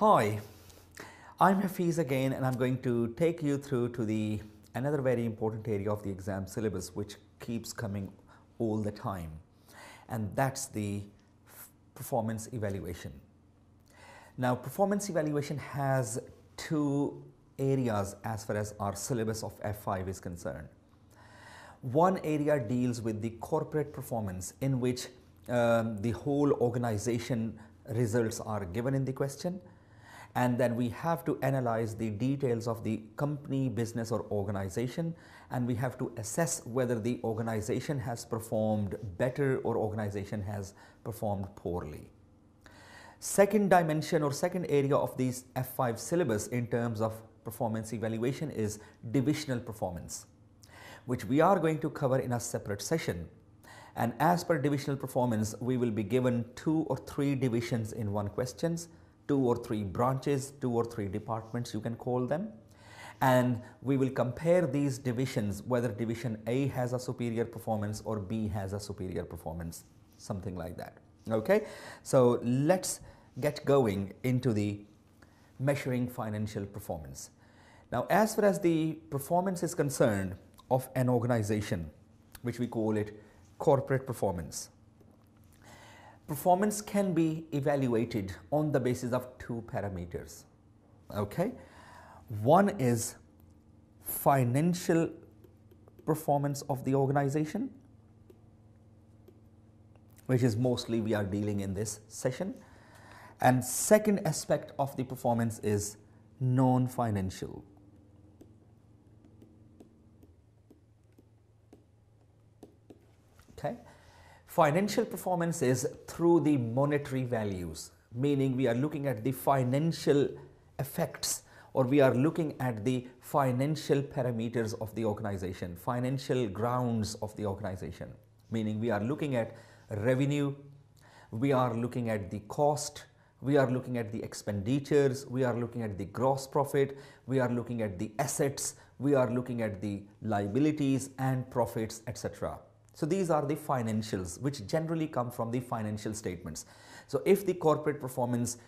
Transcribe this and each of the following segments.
Hi, I'm Hafeez again and I'm going to take you through to the another very important area of the exam syllabus which keeps coming all the time and that's the performance evaluation. Now performance evaluation has two areas as far as our syllabus of F5 is concerned. One area deals with the corporate performance in which um, the whole organization results are given in the question and then we have to analyze the details of the company, business or organization and we have to assess whether the organization has performed better or organization has performed poorly. Second dimension or second area of these F5 syllabus in terms of performance evaluation is divisional performance, which we are going to cover in a separate session. And as per divisional performance, we will be given two or three divisions in one questions, two or three branches, two or three departments you can call them. And we will compare these divisions whether division A has a superior performance or B has a superior performance, something like that. Okay, so let's get going into the measuring financial performance. Now, as far as the performance is concerned of an organization, which we call it corporate performance, performance can be evaluated on the basis of two parameters. Okay, one is financial performance of the organization, which is mostly we are dealing in this session. And second aspect of the performance is non-financial. Okay. Financial performance is through the monetary values, meaning we are looking at the financial effects or we are looking at the financial parameters of the organization, financial grounds of the organization, meaning we are looking at revenue, we are looking at the cost, we are looking at the expenditures, we are looking at the gross profit, we are looking at the assets, we are looking at the liabilities and profits, etc. So these are the financials which generally come from the financial statements. So if the corporate performance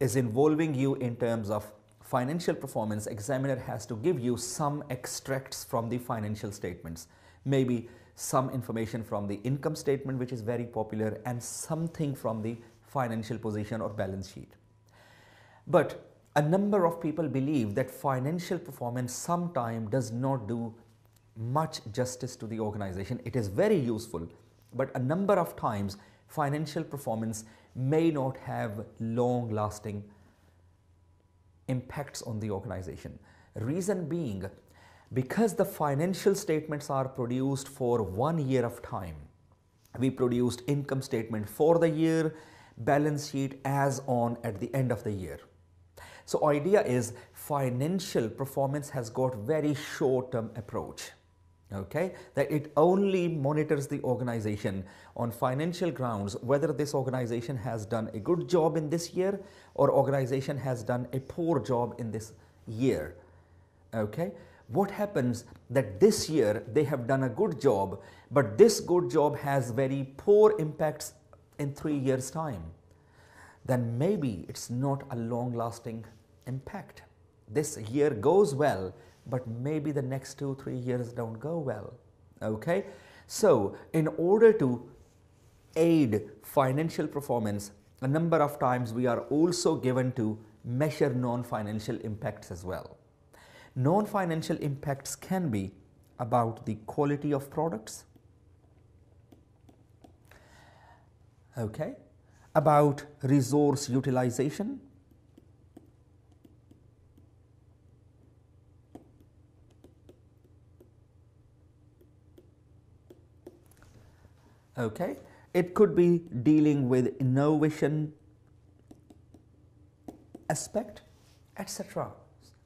is involving you in terms of financial performance, examiner has to give you some extracts from the financial statements. Maybe some information from the income statement which is very popular and something from the financial position or balance sheet. But a number of people believe that financial performance sometimes does not do much justice to the organization. It is very useful, but a number of times financial performance may not have long lasting impacts on the organization. Reason being, because the financial statements are produced for one year of time, we produced income statement for the year, balance sheet as on at the end of the year. So idea is financial performance has got very short term approach okay? That it only monitors the organization on financial grounds whether this organization has done a good job in this year or organization has done a poor job in this year. Okay? What happens that this year they have done a good job but this good job has very poor impacts in 3 years time? Then maybe it's not a long lasting impact. This year goes well but maybe the next two, three years don't go well. Okay? So, in order to aid financial performance, a number of times we are also given to measure non-financial impacts as well. Non-financial impacts can be about the quality of products, okay, about resource utilization, okay? It could be dealing with innovation aspect etc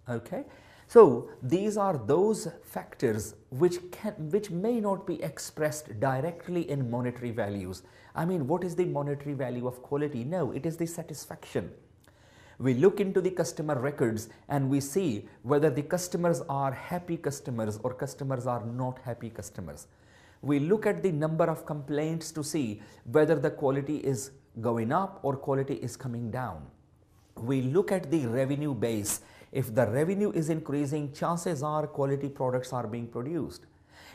okay? So these are those factors which can which may not be expressed directly in monetary values. I mean what is the monetary value of quality? No it is the satisfaction. We look into the customer records and we see whether the customers are happy customers or customers are not happy customers we look at the number of complaints to see whether the quality is going up or quality is coming down. we look at the revenue base. If the revenue is increasing, chances are quality products are being produced.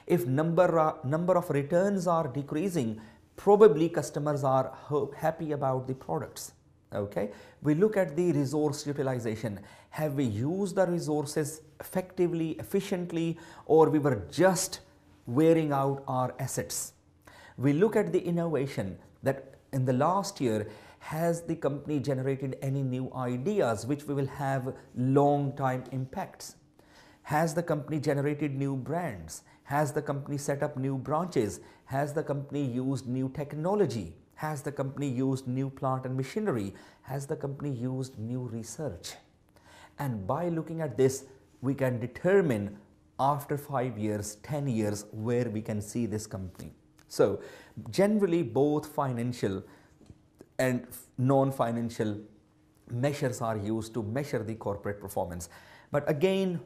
If number, uh, number of returns are decreasing, probably customers are happy about the products. Okay, we look at the resource utilization. Have we used the resources effectively, efficiently, or we were just wearing out our assets? We look at the innovation that in the last year has the company generated any new ideas which we will have long time impacts? Has the company generated new brands? Has the company set up new branches? Has the company used new technology? Has the company used new plant and machinery? Has the company used new research? And by looking at this, we can determine after 5 years, 10 years, where we can see this company. So generally both financial and non-financial measures are used to measure the corporate performance. But again,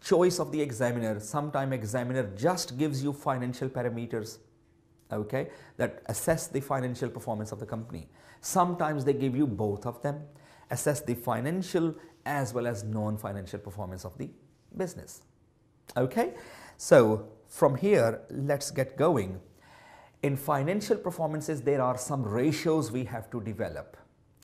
choice of the examiner, sometime examiner just gives you financial parameters, okay, that assess the financial performance of the company. Sometimes they give you both of them, assess the financial as well as non-financial performance of the business. Okay, so from here, let's get going in financial performances, there are some ratios we have to develop,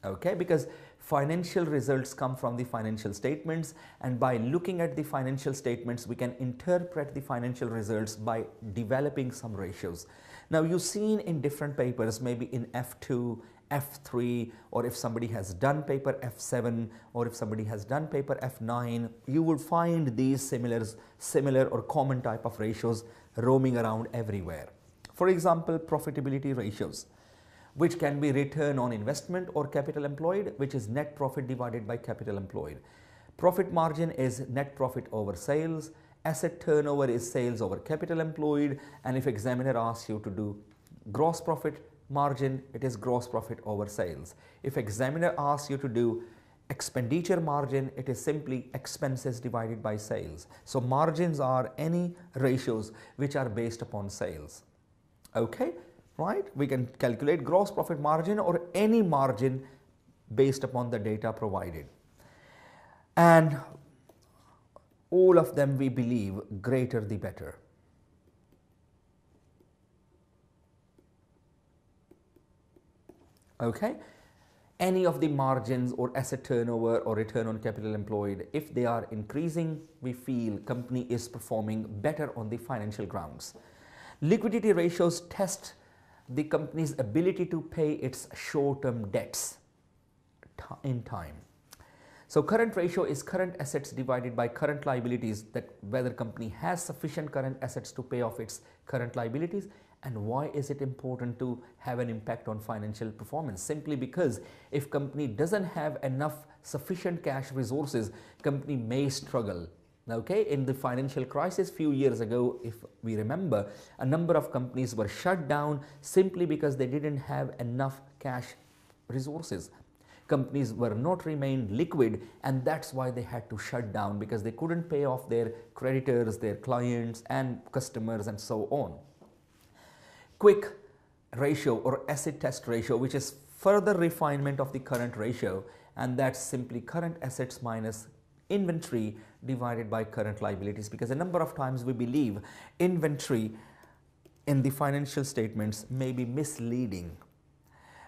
okay? Because financial results come from the financial statements and by looking at the financial statements, we can interpret the financial results by developing some ratios. Now you've seen in different papers, maybe in F2, F3 or if somebody has done paper F7 or if somebody has done paper F9, you would find these similar, similar or common type of ratios roaming around everywhere. For example, profitability ratios, which can be return on investment or capital employed, which is net profit divided by capital employed. Profit margin is net profit over sales. Asset turnover is sales over capital employed. And if examiner asks you to do gross profit margin, it is gross profit over sales. If examiner asks you to do expenditure margin, it is simply expenses divided by sales. So margins are any ratios which are based upon sales okay right we can calculate gross profit margin or any margin based upon the data provided and all of them we believe greater the better okay? Any of the margins or asset turnover or return on capital employed if they are increasing we feel company is performing better on the financial grounds. Liquidity ratios test the company's ability to pay its short-term debts in time. So current ratio is current assets divided by current liabilities that whether company has sufficient current assets to pay off its current liabilities and why is it important to have an impact on financial performance simply because if company doesn't have enough sufficient cash resources company may struggle Okay, in the financial crisis few years ago, if we remember, a number of companies were shut down simply because they didn't have enough cash resources. Companies were not remained liquid and that's why they had to shut down because they couldn't pay off their creditors, their clients and customers and so on. Quick ratio or acid test ratio which is further refinement of the current ratio and that's simply current assets minus inventory divided by current liabilities because a number of times we believe inventory in the financial statements may be misleading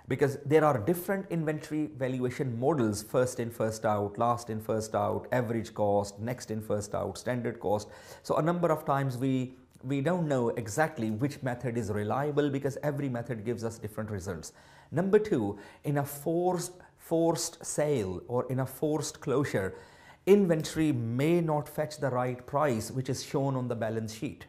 because there are different inventory valuation models first in first out last in first out average cost next in first out standard cost. So a number of times we we don't know exactly which method is reliable because every method gives us different results number 2 in a forced forced sale or in a forced closure inventory may not fetch the right price which is shown on the balance sheet.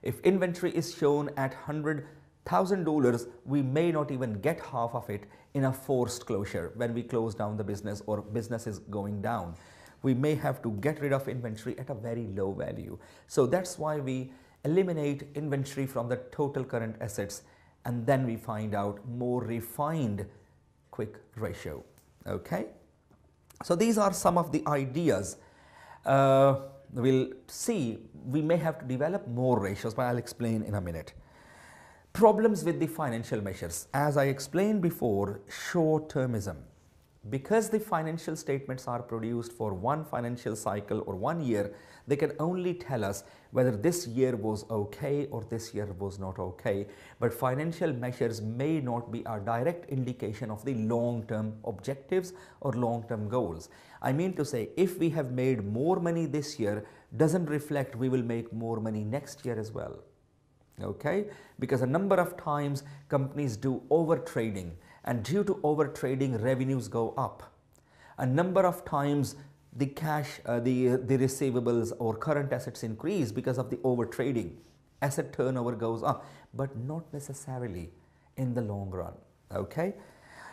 If inventory is shown at $100,000, we may not even get half of it in a forced closure when we close down the business or business is going down. We may have to get rid of inventory at a very low value. So that's why we eliminate inventory from the total current assets and then we find out more refined quick ratio. Okay. So these are some of the ideas. Uh, we'll see, we may have to develop more ratios, but I'll explain in a minute. Problems with the financial measures. As I explained before, short-termism. Because the financial statements are produced for one financial cycle or one year, they can only tell us whether this year was okay or this year was not okay. But financial measures may not be a direct indication of the long term objectives or long term goals. I mean to say, if we have made more money this year, doesn't reflect we will make more money next year as well. Okay, because a number of times companies do over trading and due to overtrading, revenues go up. A number of times the cash, uh, the, the receivables or current assets increase because of the overtrading. Asset turnover goes up, but not necessarily in the long run. Okay,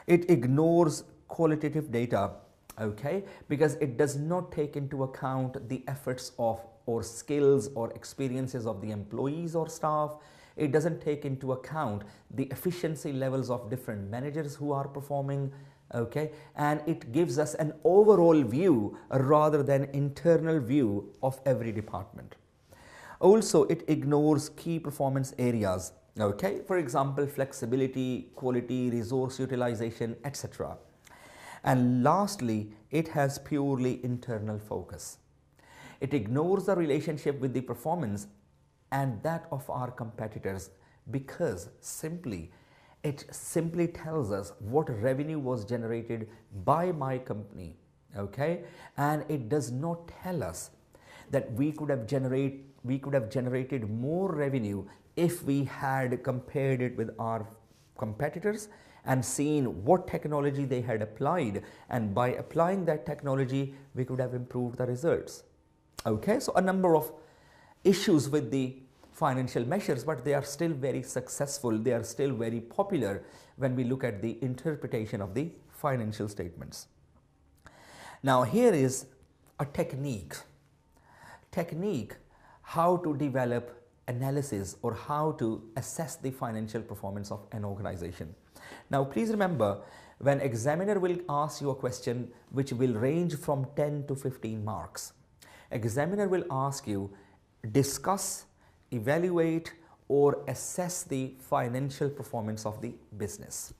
it ignores qualitative data. Okay, because it does not take into account the efforts of or skills or experiences of the employees or staff it doesn't take into account the efficiency levels of different managers who are performing okay? And it gives us an overall view rather than internal view of every department. Also it ignores key performance areas okay? For example flexibility quality resource utilization etc and lastly it has purely internal focus. It ignores the relationship with the performance and that of our competitors because simply it simply tells us what revenue was generated by my company okay? And it does not tell us that we could have generate we could have generated more revenue if we had compared it with our competitors and seen what technology they had applied. And by applying that technology we could have improved the results. Okay so a number of issues with the financial measures, but they are still very successful. They are still very popular when we look at the interpretation of the financial statements. Now, here is a technique. Technique how to develop analysis or how to assess the financial performance of an organization. Now, please remember when examiner will ask you a question which will range from 10 to 15 marks. Examiner will ask you discuss evaluate or assess the financial performance of the business.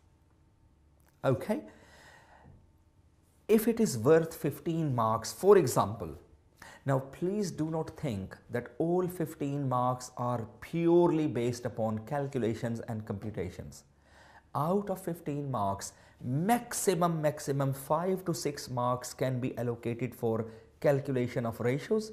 Okay? If it is worth 15 marks, for example, now please do not think that all 15 marks are purely based upon calculations and computations. Out of 15 marks, maximum maximum 5 to 6 marks can be allocated for calculation of ratios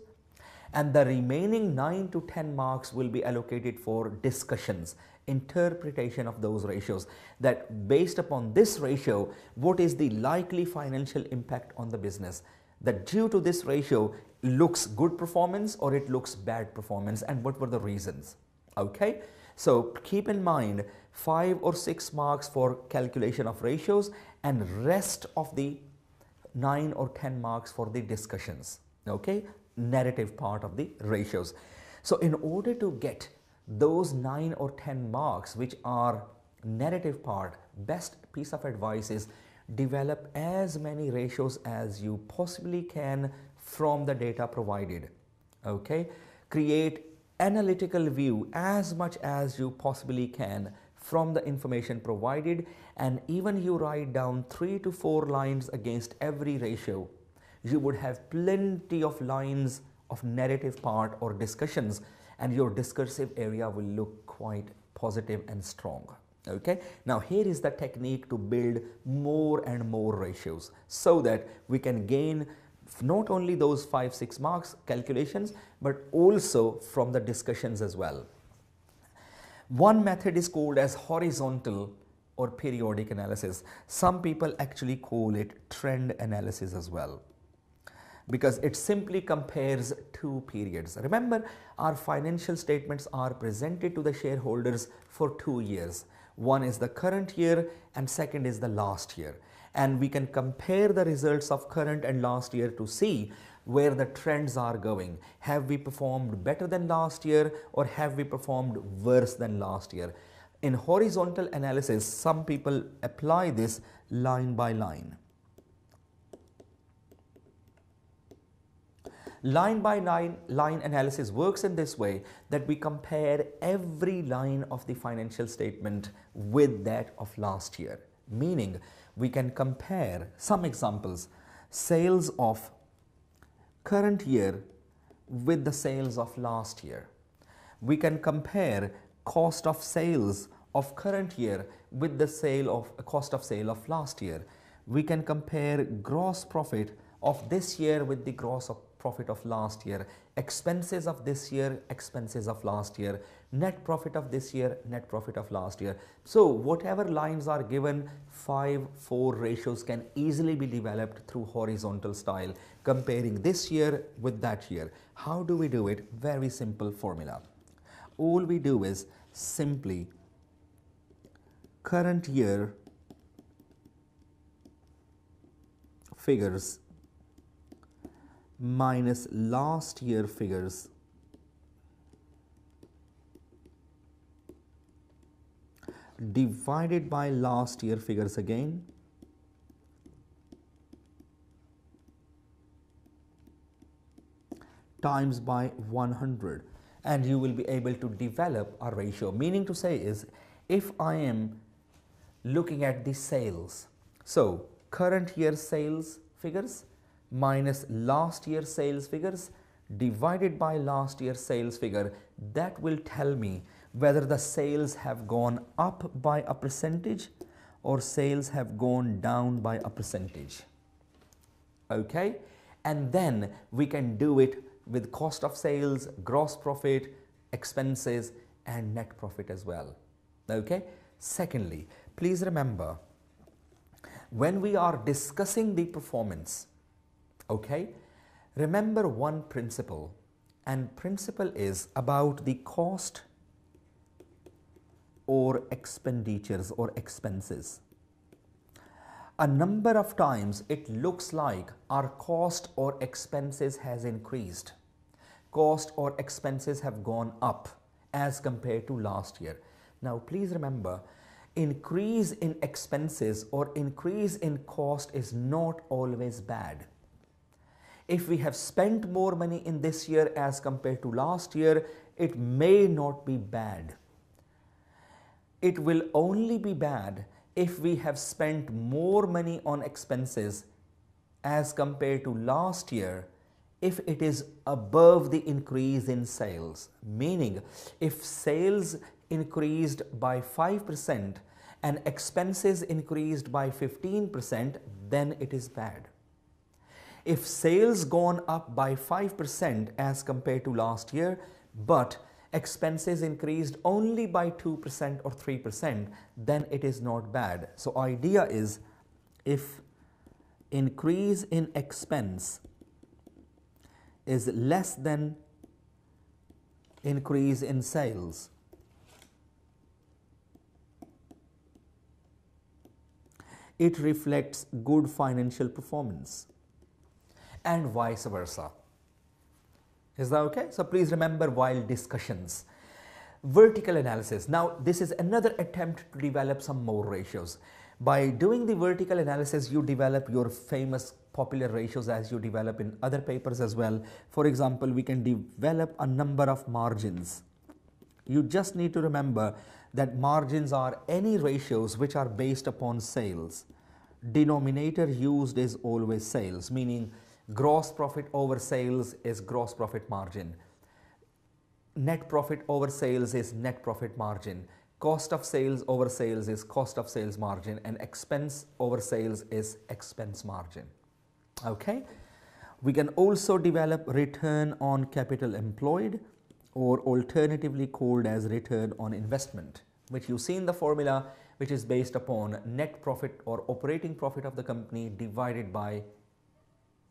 and the remaining 9 to 10 marks will be allocated for discussions interpretation of those ratios. That based upon this ratio what is the likely financial impact on the business? That due to this ratio looks good performance or it looks bad performance? And what were the reasons? Okay? So keep in mind 5 or 6 marks for calculation of ratios and rest of the 9 or 10 marks for the discussions. Okay narrative part of the ratios. So in order to get those 9 or 10 marks which are narrative part, best piece of advice is develop as many ratios as you possibly can from the data provided. Okay, create analytical view as much as you possibly can from the information provided and even you write down three to four lines against every ratio you would have plenty of lines of narrative part or discussions and your discursive area will look quite positive and strong. Okay? Now here is the technique to build more and more ratios so that we can gain not only those 5 6 marks calculations but also from the discussions as well. One method is called as horizontal or periodic analysis. Some people actually call it trend analysis as well because it simply compares two periods. Remember, our financial statements are presented to the shareholders for two years. One is the current year and second is the last year. And we can compare the results of current and last year to see where the trends are going. Have we performed better than last year or have we performed worse than last year? In horizontal analysis, some people apply this line by line. Line by line, line analysis works in this way that we compare every line of the financial statement with that of last year. Meaning, we can compare some examples sales of current year with the sales of last year. We can compare cost of sales of current year with the sale of cost of sale of last year. We can compare gross profit of this year with the gross profit of last year, expenses of this year, expenses of last year, net profit of this year, net profit of last year. So whatever lines are given, 5, 4 ratios can easily be developed through horizontal style, comparing this year with that year. How do we do it? Very simple formula. All we do is simply current year figures minus last year figures. Divided by last year figures again. Times by 100 and you will be able to develop a ratio. Meaning to say is if I am looking at the sales. So current year sales figures minus last year sales figures divided by last year sales figure. That will tell me whether the sales have gone up by a percentage or sales have gone down by a percentage. Okay? And then we can do it with cost of sales gross profit expenses and net profit as well. Okay? Secondly please remember when we are discussing the performance okay? Remember one principle and principle is about the cost or expenditures or expenses. A number of times it looks like our cost or expenses has increased. Cost or expenses have gone up as compared to last year. Now please remember increase in expenses or increase in cost is not always bad if we have spent more money in this year as compared to last year, it may not be bad. It will only be bad if we have spent more money on expenses as compared to last year if it is above the increase in sales. Meaning, if sales increased by 5% and expenses increased by 15%, then it is bad. If sales gone up by 5% as compared to last year, but expenses increased only by 2% or 3%, then it is not bad. So idea is if increase in expense is less than increase in sales, it reflects good financial performance and vice versa. Is that okay? So please remember while discussions. Vertical analysis. Now this is another attempt to develop some more ratios. By doing the vertical analysis, you develop your famous popular ratios as you develop in other papers as well. For example, we can develop a number of margins. You just need to remember that margins are any ratios which are based upon sales. Denominator used is always sales, meaning Gross profit over sales is gross profit margin. Net profit over sales is net profit margin. Cost of sales over sales is cost of sales margin and expense over sales is expense margin. Okay. We can also develop return on capital employed or alternatively called as return on investment which you see in the formula which is based upon net profit or operating profit of the company divided by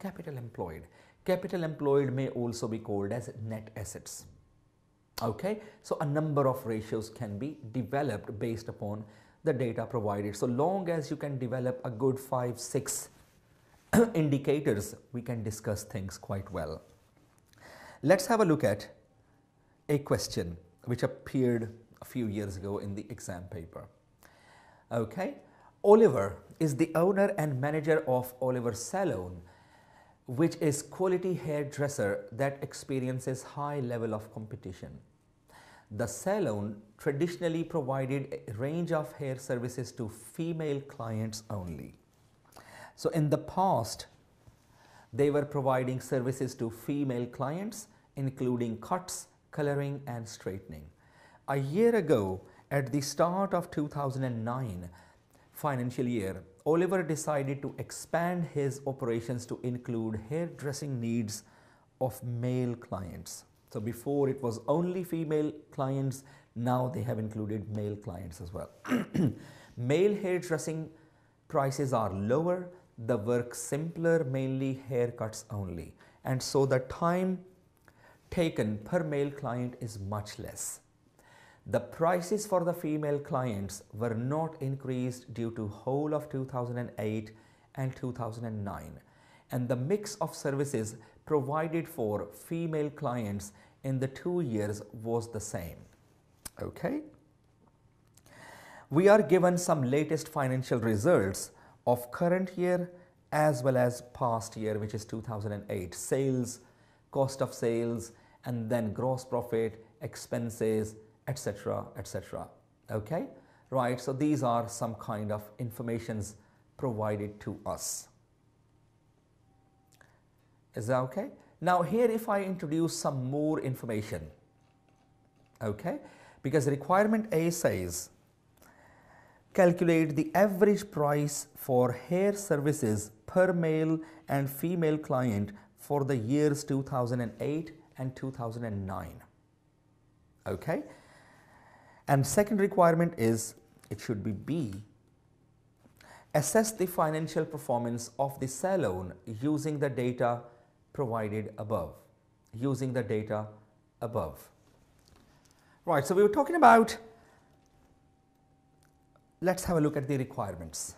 capital employed. Capital employed may also be called as net assets. Okay, so a number of ratios can be developed based upon the data provided. So long as you can develop a good five, six indicators, we can discuss things quite well. Let's have a look at a question which appeared a few years ago in the exam paper. Okay, Oliver is the owner and manager of Oliver Salon which is quality hairdresser that experiences high level of competition. The salon traditionally provided a range of hair services to female clients only. So in the past, they were providing services to female clients, including cuts, coloring, and straightening. A year ago, at the start of 2009 financial year, Oliver decided to expand his operations to include hairdressing needs of male clients. So before it was only female clients, now they have included male clients as well. male hairdressing prices are lower, the work simpler, mainly haircuts only. And so the time taken per male client is much less. The prices for the female clients were not increased due to whole of 2008 and 2009 and the mix of services provided for female clients in the two years was the same. Okay. We are given some latest financial results of current year as well as past year which is 2008 sales, cost of sales and then gross profit, expenses, etc etc okay? Right so these are some kind of informations provided to us. Is that okay? Now here if I introduce some more information okay? Because requirement A says calculate the average price for hair services per male and female client for the years 2008 and 2009 okay and second requirement is it should be B. Assess the financial performance of the salon using the data provided above. Using the data above. Right, so we were talking about, let's have a look at the requirements.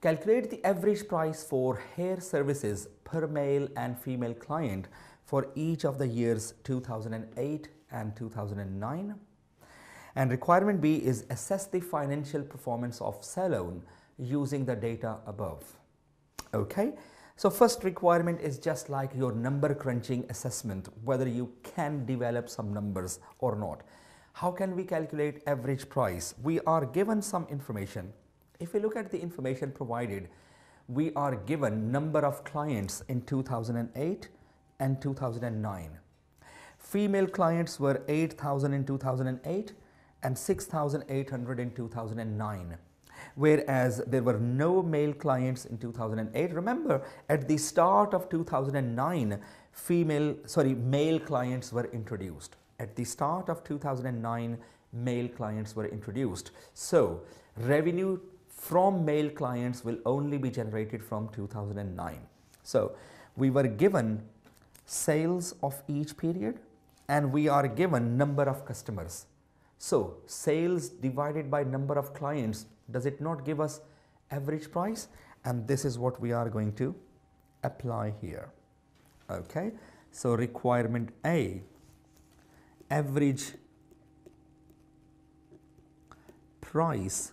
Calculate the average price for hair services per male and female client for each of the years 2008 and 2009 and requirement B is assess the financial performance of salon using the data above. Okay. So first requirement is just like your number crunching assessment, whether you can develop some numbers or not. How can we calculate average price? We are given some information. If we look at the information provided, we are given number of clients in 2008 and 2009. Female clients were 8,000 in 2008 and 6,800 in 2009 whereas there were no male clients in 2008 remember at the start of 2009 female sorry male clients were introduced. At the start of 2009 male clients were introduced. So revenue from male clients will only be generated from 2009 so we were given sales of each period and we are given number of customers so sales divided by number of clients, does it not give us average price? And this is what we are going to apply here. Okay. So requirement A, average price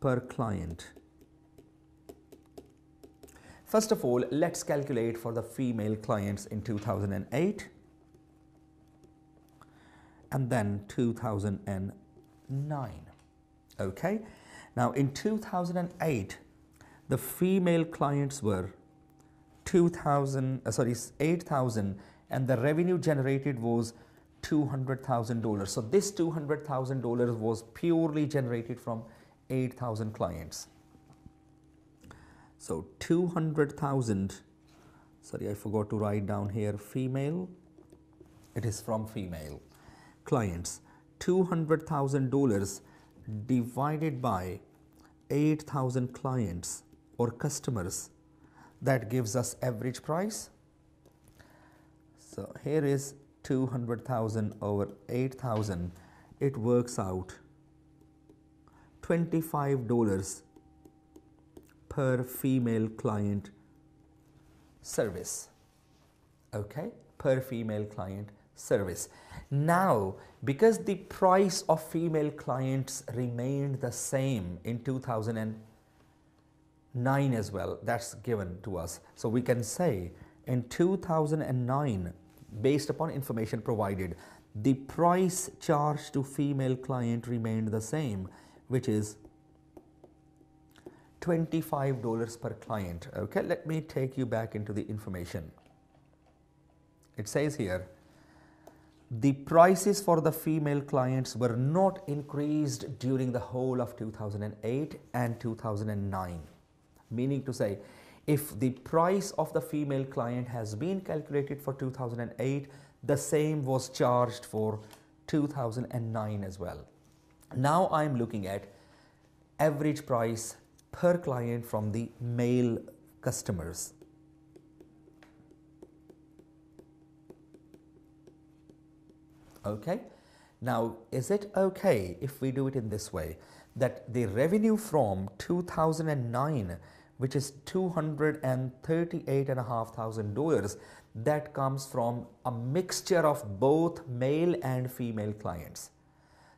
per client. First of all, let's calculate for the female clients in 2008 and then 2009. Okay. Now in 2008, the female clients were 2000, uh, sorry, 8,000 and the revenue generated was $200,000. So this $200,000 was purely generated from 8,000 clients. So 200,000, sorry, I forgot to write down here female. It is from female clients $200,000 divided by 8,000 clients or customers. That gives us average price. So here is 200,000 over 8,000 it works out $25 per female client service. Okay? Per female client service now, because the price of female clients remained the same in 2009 as well, that's given to us. So we can say in 2009, based upon information provided, the price charged to female client remained the same, which is $25 per client. Okay, let me take you back into the information. It says here, the prices for the female clients were not increased during the whole of 2008 and 2009. Meaning to say, if the price of the female client has been calculated for 2008, the same was charged for 2009 as well. Now I'm looking at average price per client from the male customers. Okay. Now, is it okay if we do it in this way that the revenue from 2009 which is $238,500 that comes from a mixture of both male and female clients.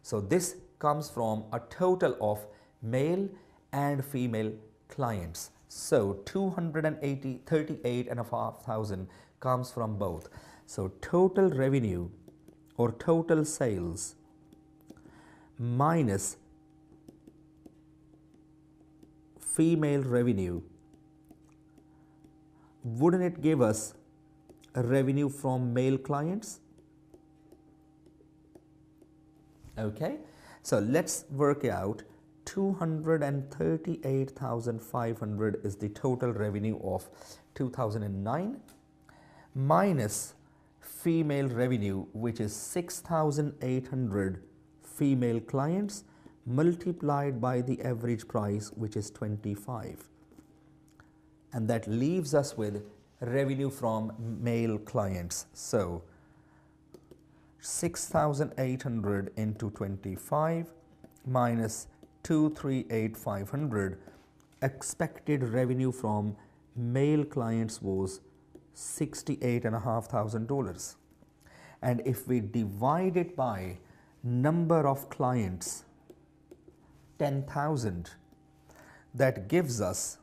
So this comes from a total of male and female clients. So 280, 38,500 comes from both. So total revenue or total sales minus female revenue, wouldn't it give us revenue from male clients? Okay, so let's work out. 238,500 is the total revenue of 2009 minus female revenue which is 6,800 female clients multiplied by the average price which is 25 and that leaves us with revenue from male clients. So 6800 into 25 minus 238500 expected revenue from male clients was $68,500 and if we divide it by number of clients 10,000 that gives us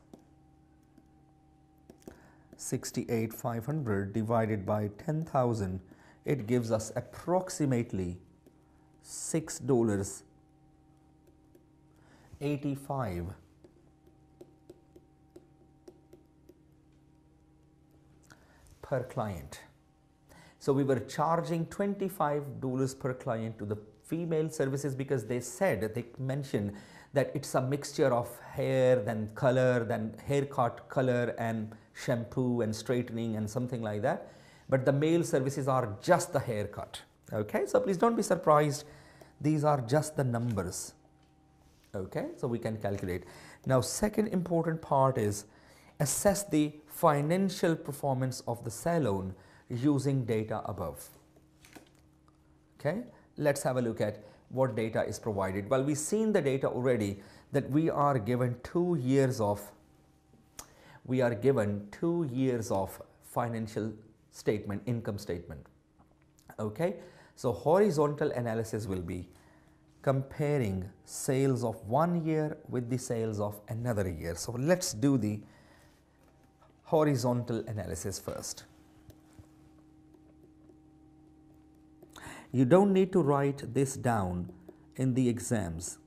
68,500 divided by 10,000 it gives us approximately $6 per client. So we were charging $25 per client to the female services because they said, they mentioned that it's a mixture of hair, then color, then haircut color and shampoo and straightening and something like that. But the male services are just the haircut. Okay, so please don't be surprised. These are just the numbers. Okay, so we can calculate. Now, second important part is assess the financial performance of the salon using data above. Okay, let's have a look at what data is provided. Well, we've seen the data already that we are given two years of we are given two years of financial statement, income statement. Okay, so horizontal analysis will be comparing sales of one year with the sales of another year. So let's do the horizontal analysis first. You don't need to write this down in the exams.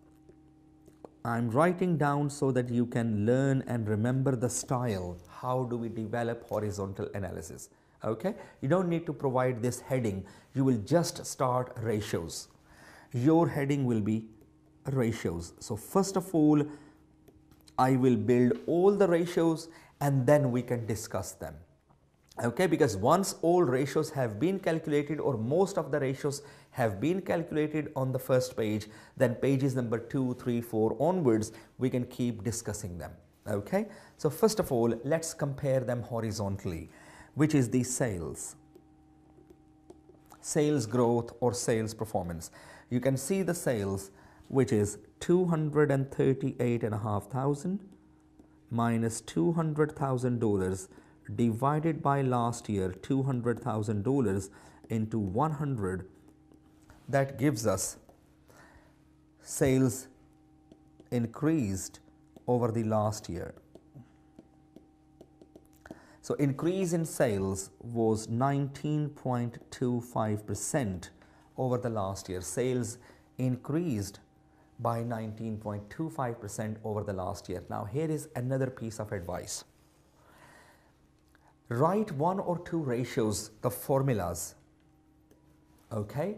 I'm writing down so that you can learn and remember the style. How do we develop horizontal analysis? Okay, you don't need to provide this heading. You will just start ratios your heading will be ratios. So first of all, I will build all the ratios and then we can discuss them. Okay, because once all ratios have been calculated or most of the ratios have been calculated on the first page, then pages number two, three, four onwards, we can keep discussing them. Okay, so first of all, let's compare them horizontally, which is the sales, sales growth or sales performance you can see the sales which is 238,500 minus $200,000 divided by last year $200,000 into 100 that gives us sales increased over the last year. So increase in sales was 19.25 percent over the last year. Sales increased by 19.25% over the last year. Now, here is another piece of advice. Write one or two ratios, the formulas, okay?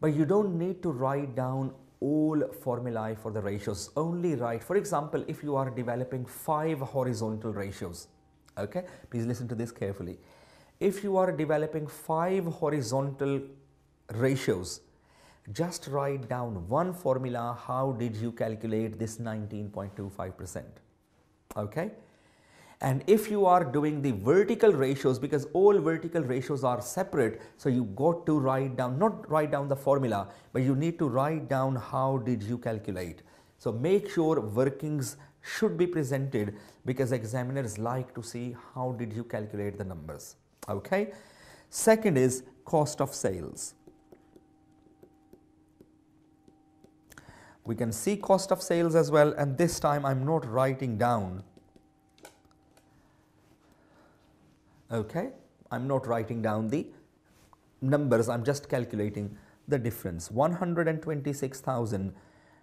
But you don't need to write down all formulae for the ratios. Only write, for example, if you are developing five horizontal ratios, okay? Please listen to this carefully. If you are developing five horizontal ratios, just write down one formula, how did you calculate this 19.25%, okay? And if you are doing the vertical ratios, because all vertical ratios are separate, so you got to write down, not write down the formula, but you need to write down how did you calculate. So make sure workings should be presented because examiners like to see how did you calculate the numbers. Okay. Second is cost of sales. We can see cost of sales as well and this time I am not writing down. Okay I'm not writing down the numbers I'm just calculating the difference. 126,000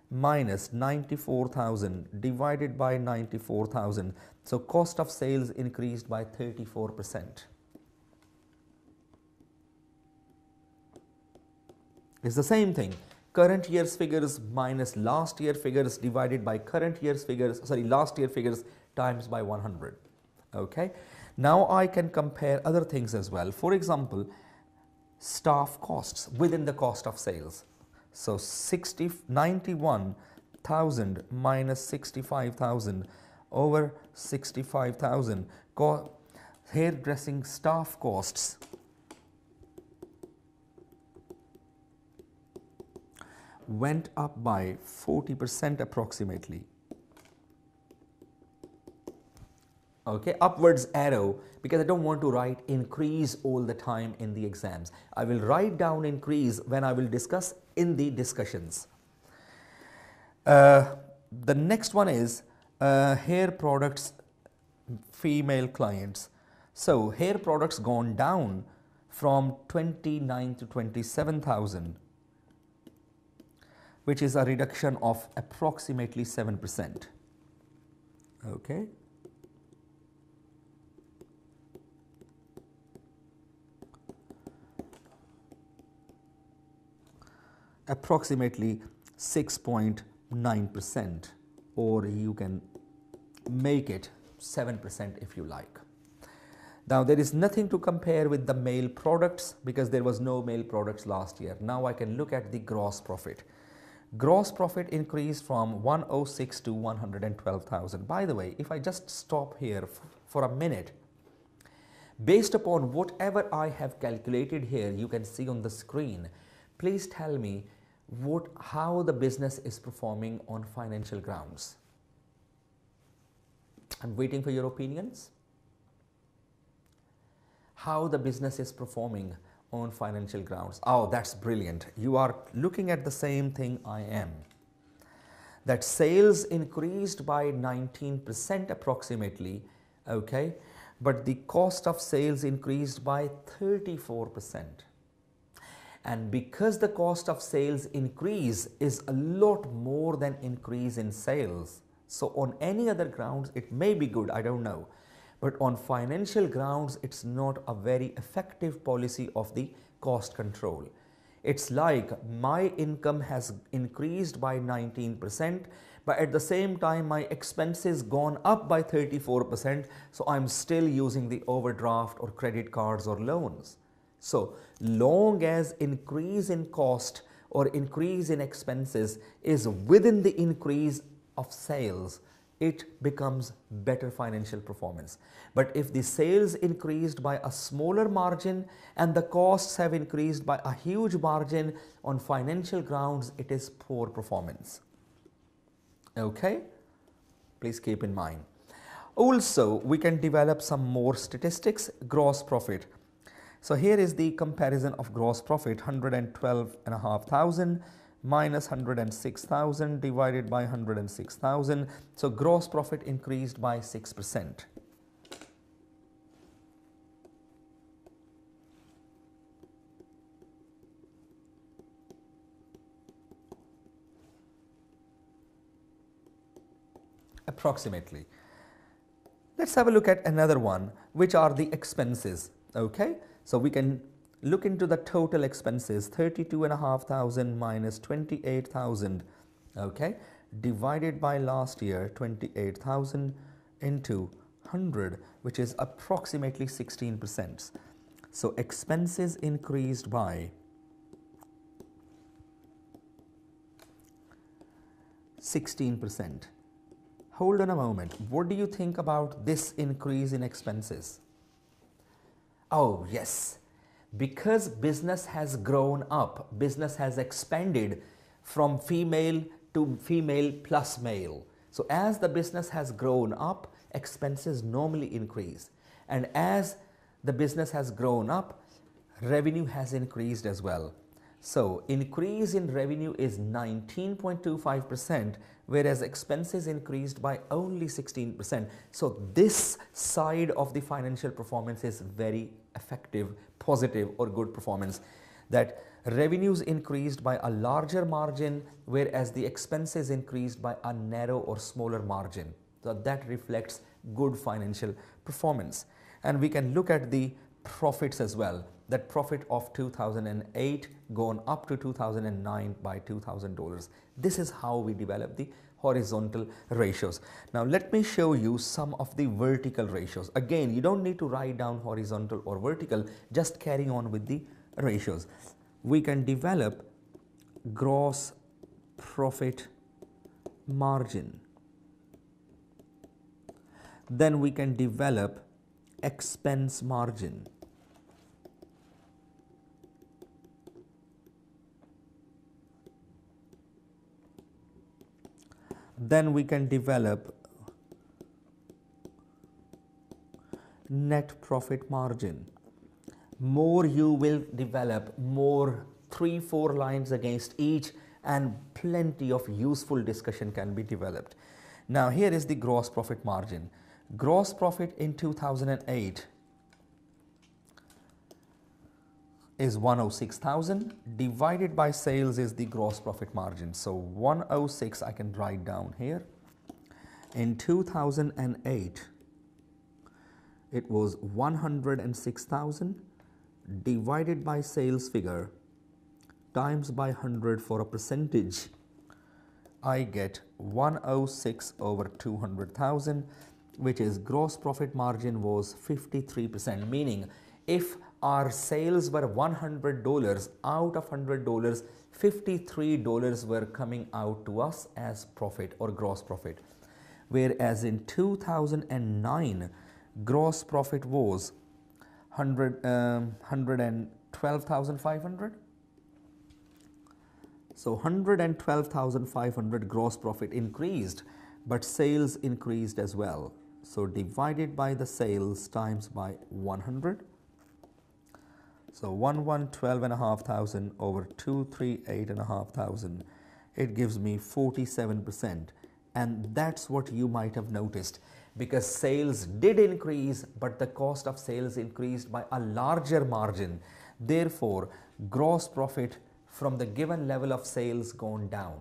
minus 94,000 divided by 94,000 so cost of sales increased by 34 percent. It's the same thing current year's figures minus last year figures divided by current year's figures sorry last year figures times by 100 okay now I can compare other things as well. For example, staff costs within the cost of sales. So 60, 91,000 minus 65,000 over 65,000 hairdressing staff costs went up by 40% approximately okay upwards arrow because I don't want to write increase all the time in the exams. I will write down increase when I will discuss in the discussions. Uh, the next one is uh, hair products female clients. So hair products gone down from 29 to 27,000 which is a reduction of approximately 7%. Okay. approximately 6.9% or you can make it 7% if you like. Now there is nothing to compare with the male products because there was no male products last year. Now I can look at the gross profit. Gross profit increased from 106 to 112,000. By the way, if I just stop here for a minute, based upon whatever I have calculated here, you can see on the screen, please tell me what, how the business is performing on financial grounds. I'm waiting for your opinions. How the business is performing on financial grounds. Oh, that's brilliant. You are looking at the same thing I am. That sales increased by 19% approximately, okay, but the cost of sales increased by 34% and because the cost of sales increase is a lot more than increase in sales so on any other grounds it may be good i don't know but on financial grounds it's not a very effective policy of the cost control. It's like my income has increased by 19% but at the same time my expenses gone up by 34% so i'm still using the overdraft or credit cards or loans. So long as increase in cost or increase in expenses is within the increase of sales, it becomes better financial performance. But if the sales increased by a smaller margin and the costs have increased by a huge margin on financial grounds, it is poor performance. Okay? Please keep in mind. Also, we can develop some more statistics, gross profit. So here is the comparison of gross profit 112,500 minus 106,000 divided by 106,000. So gross profit increased by 6%. approximately. Let's have a look at another one, which are the expenses. Okay, so we can look into the total expenses 32,500 minus 28,000. Okay, divided by last year 28,000 into 100, which is approximately 16%. So expenses increased by 16%. Hold on a moment. What do you think about this increase in expenses? Oh, yes. Because business has grown up, business has expanded from female to female plus male. So, as the business has grown up, expenses normally increase. And as the business has grown up, revenue has increased as well. So increase in revenue is 19.25% whereas expenses increased by only 16%. So this side of the financial performance is very effective, positive or good performance that revenues increased by a larger margin whereas the expenses increased by a narrow or smaller margin. So that reflects good financial performance. And we can look at the profits as well that profit of 2008 gone up to 2009 by $2,000. This is how we develop the horizontal ratios. Now let me show you some of the vertical ratios. Again, you don't need to write down horizontal or vertical, just carry on with the ratios. We can develop gross profit margin. Then we can develop expense margin. Then we can develop net profit margin. More you will develop, more three, four lines against each and plenty of useful discussion can be developed. Now here is the gross profit margin. Gross profit in 2008 is 106,000 divided by sales is the gross profit margin. So 106 I can write down here. In 2008 it was 106,000 divided by sales figure times by 100 for a percentage. I get 106 over 200,000 which is gross profit margin was 53% meaning if our sales were $100 out of $100 $53 were coming out to us as profit or gross profit. Whereas in 2009 gross profit was 100 um, 112,500 so 112,500 gross profit increased but sales increased as well. So divided by the sales times by 100 so 1 1 12 and a half thousand over 2 3 8 and a half thousand. It gives me 47% and that's what you might have noticed because sales did increase but the cost of sales increased by a larger margin. Therefore gross profit from the given level of sales gone down.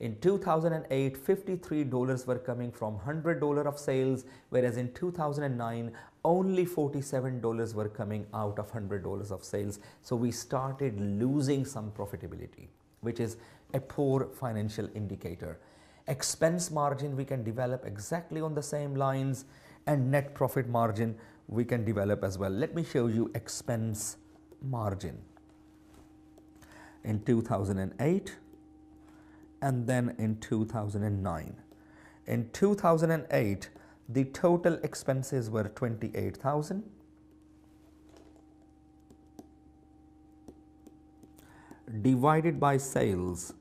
In 2008, $53 were coming from $100 of sales, whereas in 2009, only $47 were coming out of $100 of sales. So we started losing some profitability, which is a poor financial indicator. Expense margin we can develop exactly on the same lines and net profit margin we can develop as well. Let me show you expense margin. In 2008, and then in 2009. In 2008, the total expenses were 28,000. divided by sales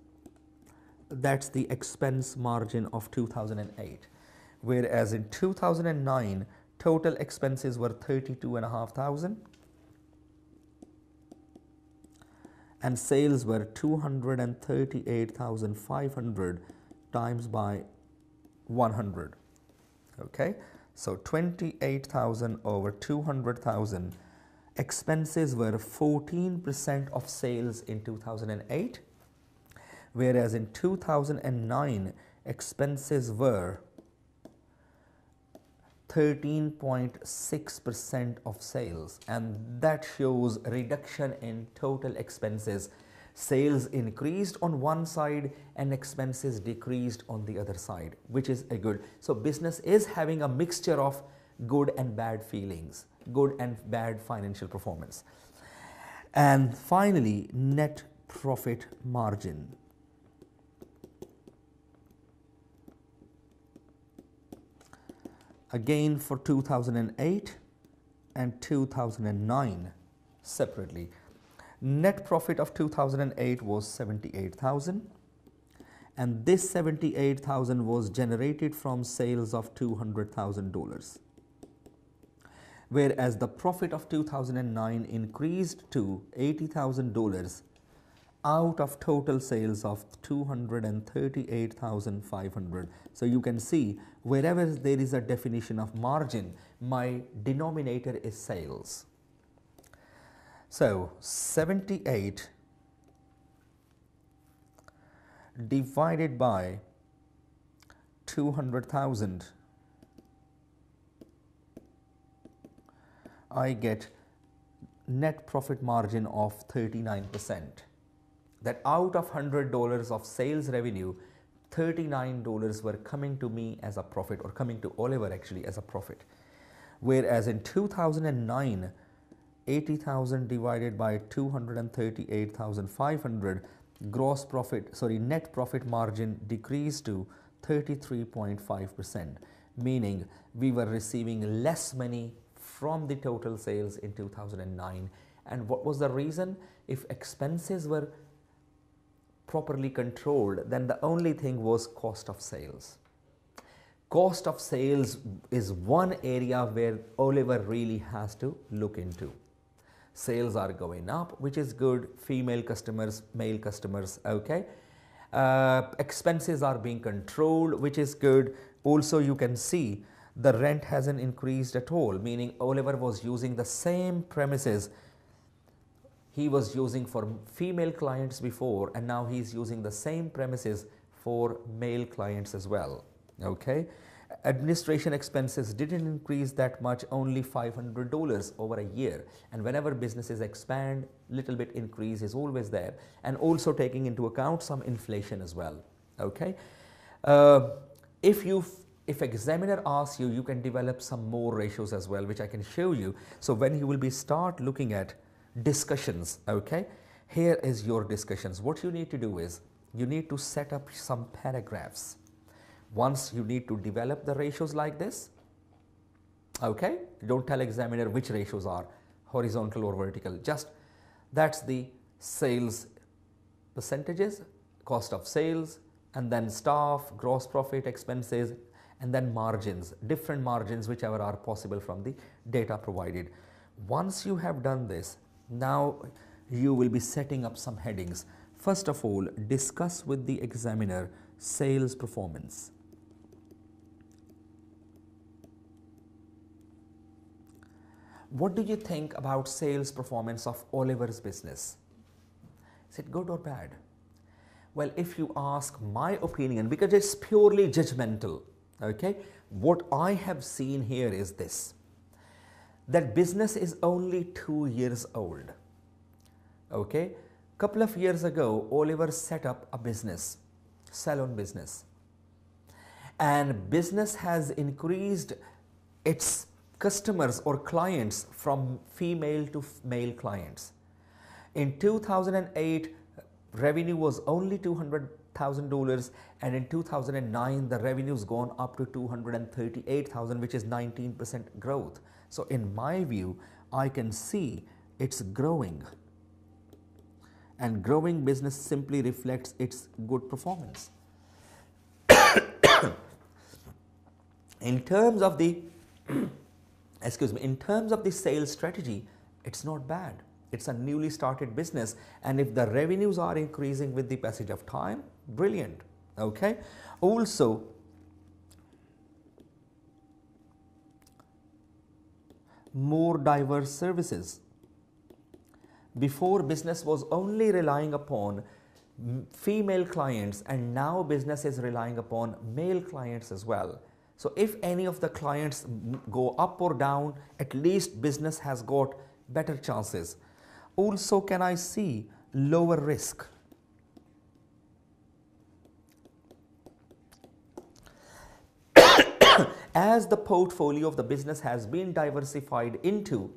that's the expense margin of 2008 whereas in 2009 total expenses were 32,500 and a half thousand and sales were 238,500 times by 100 okay? So 28,000 over 200,000 expenses were 14% of sales in 2008 whereas in 2009 expenses were 13.6% of sales. And that shows reduction in total expenses sales increased on one side and expenses decreased on the other side which is a good. So business is having a mixture of good and bad feelings good and bad financial performance. And finally net profit margin. Again for 2008 and 2009 separately Net profit of 2008 was 78,000 and this 78,000 was generated from sales of $200,000 whereas the profit of 2009 increased to $80,000 out of total sales of 238,500. So you can see wherever there is a definition of margin, my denominator is sales. So 78 divided by 200,000 I get net profit margin of 39 percent. That out of $100 of sales revenue $39 were coming to me as a profit or coming to Oliver actually as a profit. Whereas in 2009 80,000 divided by 238,500 gross profit sorry net profit margin decreased to 33.5% meaning we were receiving less money from the total sales in 2009 and what was the reason? If expenses were properly controlled then the only thing was cost of sales. Cost of sales is one area where Oliver really has to look into sales are going up which is good. Female customers male customers okay. Uh, expenses are being controlled which is good. Also you can see the rent hasn't increased at all meaning Oliver was using the same premises he was using for female clients before and now he's using the same premises for male clients as well okay administration expenses didn't increase that much only $500 over a year. And whenever businesses expand little bit increase is always there. And also taking into account some inflation as well okay? Uh, if you if examiner asks you you can develop some more ratios as well which I can show you. So when you will be start looking at discussions okay? Here is your discussions. What you need to do is you need to set up some paragraphs once you need to develop the ratios like this, okay, don't tell examiner which ratios are horizontal or vertical, just that's the sales percentages, cost of sales, and then staff, gross profit, expenses, and then margins, different margins whichever are possible from the data provided. Once you have done this, now you will be setting up some headings. First of all, discuss with the examiner sales performance. What do you think about sales performance of Oliver's business? Is it good or bad? Well, if you ask my opinion, because it's purely judgmental, okay, what I have seen here is this that business is only two years old. Okay, couple of years ago, Oliver set up a business, salon business, and business has increased its customers or clients from female to male clients. In 2008, revenue was only $200,000 and in 2009 the revenue's gone up to 238,000 which is 19% growth. So in my view, I can see it's growing and growing business simply reflects its good performance. in terms of the excuse me, in terms of the sales strategy, it's not bad. It's a newly started business and if the revenues are increasing with the passage of time, brilliant, okay. Also, more diverse services. Before business was only relying upon female clients and now business is relying upon male clients as well. So if any of the clients go up or down, at least business has got better chances. Also, can I see lower risk? As the portfolio of the business has been diversified into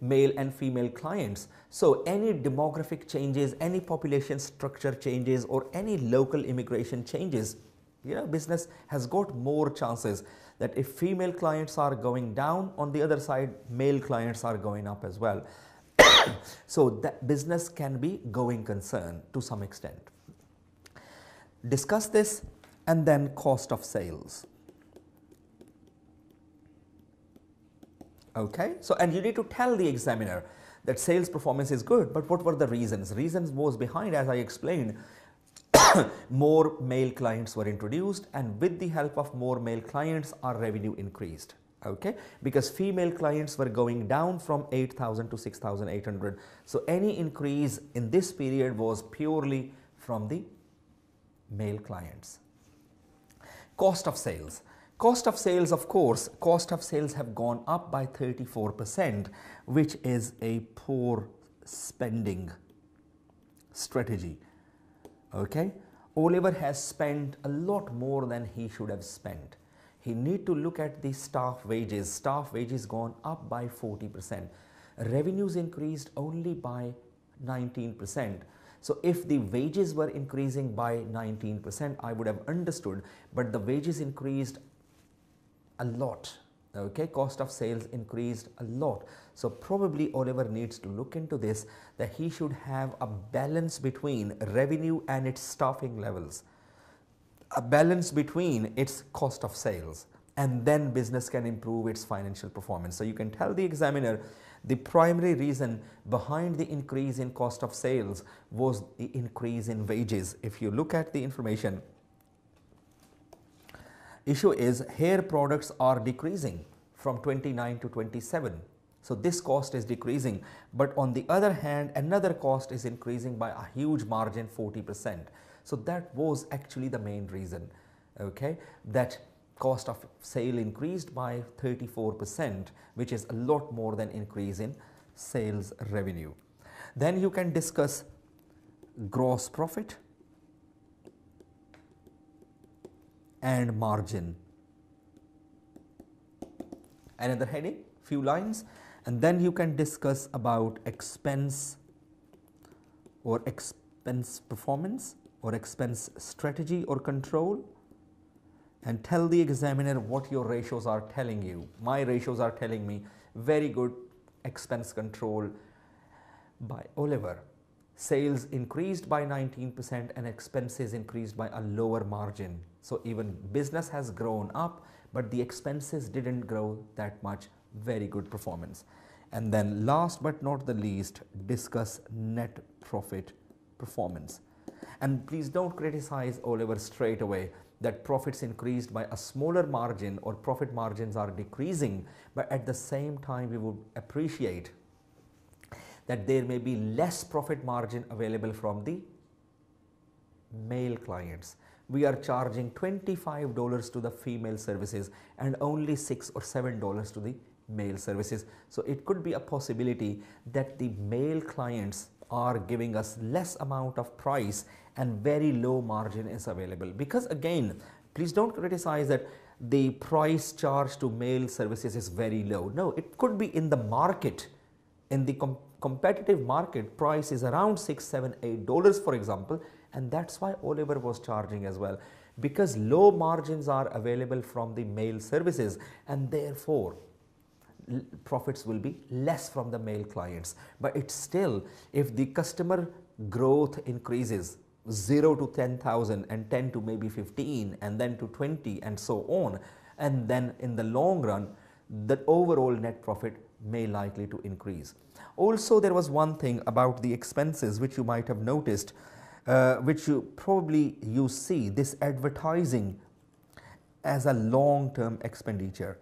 male and female clients. So any demographic changes, any population structure changes or any local immigration changes you know, business has got more chances that if female clients are going down, on the other side, male clients are going up as well. so that business can be going concern to some extent. Discuss this and then cost of sales. Okay, so and you need to tell the examiner that sales performance is good, but what were the reasons? Reasons was behind, as I explained, more male clients were introduced and with the help of more male clients our revenue increased okay? Because female clients were going down from 8000 to 6800 so any increase in this period was purely from the male clients. Cost of sales. Cost of sales of course cost of sales have gone up by 34% which is a poor spending strategy okay? Oliver has spent a lot more than he should have spent. He need to look at the staff wages. Staff wages gone up by 40% revenues increased only by 19% so if the wages were increasing by 19% i would have understood. But the wages increased a lot okay cost of sales increased a lot. So probably oliver needs to look into this that he should have a balance between revenue and its staffing levels. A balance between its cost of sales and then business can improve its financial performance. So you can tell the examiner the primary reason behind the increase in cost of sales was the increase in wages. If you look at the information issue is hair products are decreasing from 29 to 27. So this cost is decreasing, but on the other hand, another cost is increasing by a huge margin 40%. So that was actually the main reason, okay, that cost of sale increased by 34%, which is a lot more than increase in sales revenue. Then you can discuss gross profit and margin. Another heading, few lines and then you can discuss about expense or expense performance or expense strategy or control and tell the examiner what your ratios are telling you. My ratios are telling me very good expense control by Oliver sales increased by 19% and expenses increased by a lower margin. So even business has grown up, but the expenses didn't grow that much. Very good performance. And then last but not the least, discuss net profit performance. And please don't criticize Oliver straight away that profits increased by a smaller margin or profit margins are decreasing, but at the same time we would appreciate that there may be less profit margin available from the male clients. We are charging $25 to the female services and only 6 or $7 to the male services. So it could be a possibility that the male clients are giving us less amount of price and very low margin is available. Because again please don't criticize that the price charged to male services is very low. No it could be in the market. In the competitive market price is around six, seven, eight dollars for example, and that's why Oliver was charging as well because low margins are available from the male services and therefore profits will be less from the male clients. But it's still if the customer growth increases 0 to 10,000 and 10 to maybe 15 and then to 20 and so on and then in the long run the overall net profit may likely to increase. Also, there was one thing about the expenses which you might have noticed, uh, which you probably you see this advertising as a long-term expenditure.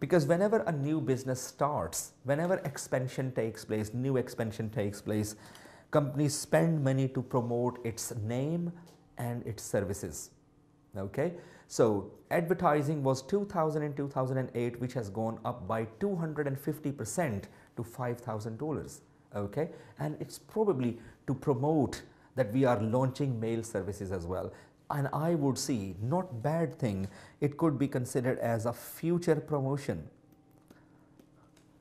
Because whenever a new business starts, whenever expansion takes place, new expansion takes place, companies spend money to promote its name and its services. Okay, So advertising was 2000 in 2008 which has gone up by 250% to $5,000 okay and it's probably to promote that we are launching male services as well and I would see not bad thing it could be considered as a future promotion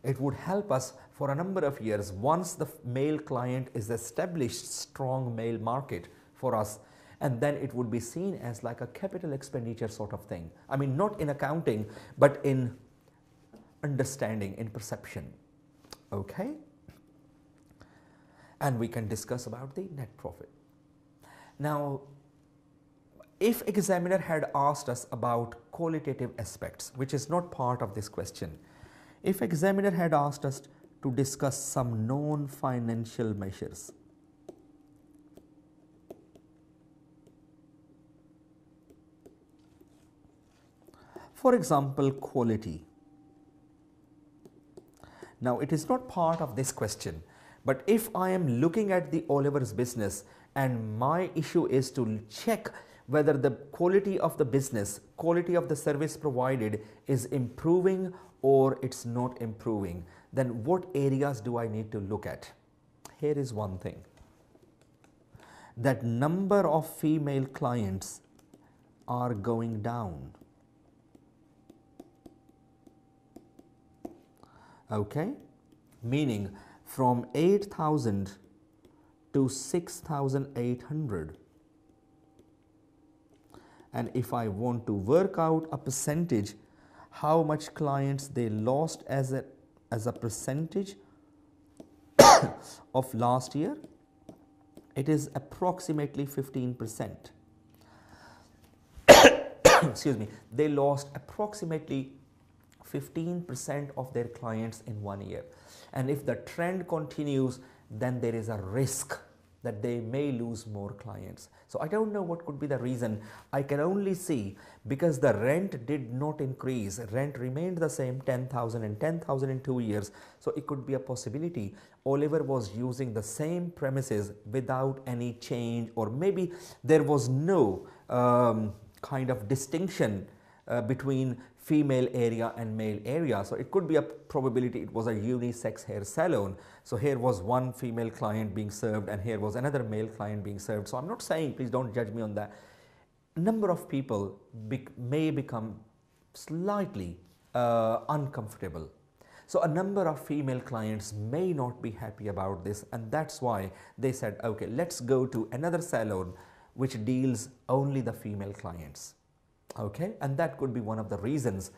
it would help us for a number of years once the male client is established strong male market for us and then it would be seen as like a capital expenditure sort of thing. I mean not in accounting but in understanding, in perception. Okay? And we can discuss about the net profit. Now if examiner had asked us about qualitative aspects which is not part of this question, if examiner had asked us to discuss some non-financial measures. For example, quality. Now, it is not part of this question, but if I am looking at the Oliver's business and my issue is to check whether the quality of the business, quality of the service provided is improving or it's not improving, then what areas do I need to look at? Here is one thing that number of female clients are going down. Okay, meaning from 8000 to 6800 and if I want to work out a percentage how much clients they lost as a as a percentage of last year, it is approximately 15 percent. Excuse me, they lost approximately 15 percent of their clients in one year. And if the trend continues, then there is a risk that they may lose more clients. So I don't know what could be the reason. I can only see because the rent did not increase, rent remained the same 10,000 and 10,000 in two years. So it could be a possibility Oliver was using the same premises without any change or maybe there was no um, kind of distinction uh, between female area and male area. So it could be a probability it was a unisex hair salon. So here was one female client being served and here was another male client being served. So I'm not saying, please don't judge me on that. Number of people be may become slightly uh, uncomfortable. So a number of female clients may not be happy about this and that's why they said, okay, let's go to another salon which deals only the female clients okay and that could be one of the reasons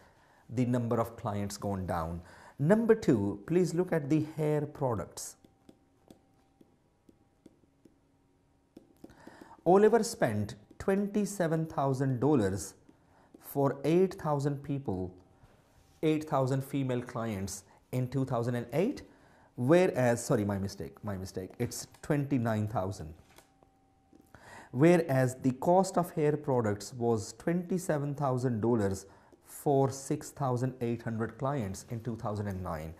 the number of clients gone down. Number 2 please look at the hair products. Oliver spent $27,000 for 8,000 people 8,000 female clients in 2008 whereas sorry my mistake my mistake it's 29,000 whereas the cost of hair products was $27,000 for 6,800 clients in 2009.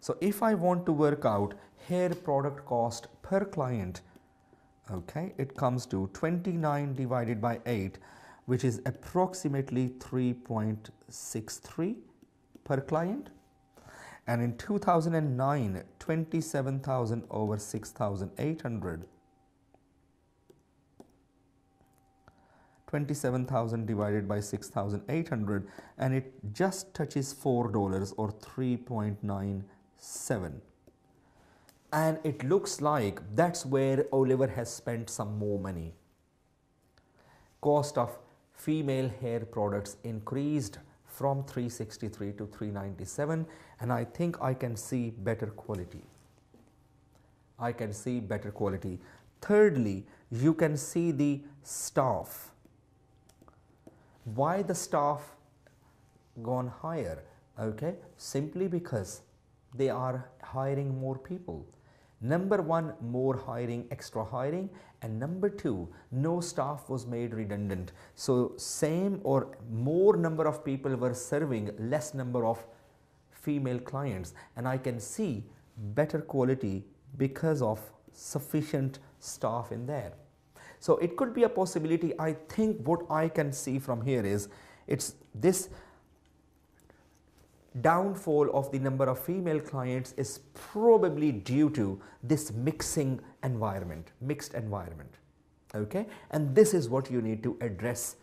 So if I want to work out hair product cost per client, okay, it comes to 29 divided by 8, which is approximately 3.63 per client. And in 2009, 27,000 over 6,800 27,000 divided by 6,800 and it just touches $4 or 3.97 and it looks like that's where Oliver has spent some more money. Cost of female hair products increased from 363 to 397 and I think I can see better quality. I can see better quality. Thirdly, you can see the staff why the staff gone higher? Okay, simply because they are hiring more people. Number one, more hiring, extra hiring, and number two, no staff was made redundant. So same or more number of people were serving less number of female clients, and I can see better quality because of sufficient staff in there. So it could be a possibility. I think what I can see from here is it's this downfall of the number of female clients is probably due to this mixing environment, mixed environment. Okay, and this is what you need to address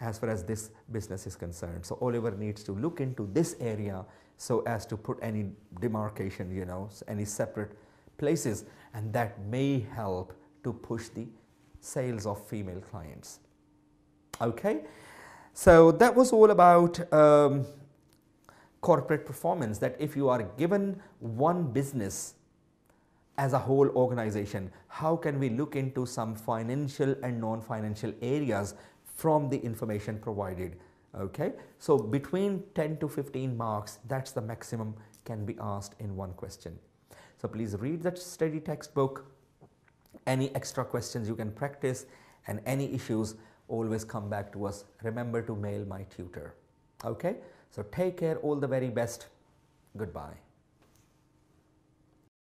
as far as this business is concerned. So Oliver needs to look into this area so as to put any demarcation, you know, any separate places, and that may help to push the sales of female clients. Okay, so that was all about um, corporate performance. That if you are given one business as a whole organization, how can we look into some financial and non-financial areas from the information provided? Okay, so between 10 to 15 marks, that's the maximum can be asked in one question. So please read that study textbook. Any extra questions you can practice and any issues always come back to us. Remember to mail my tutor. Okay, so take care, all the very best. Goodbye.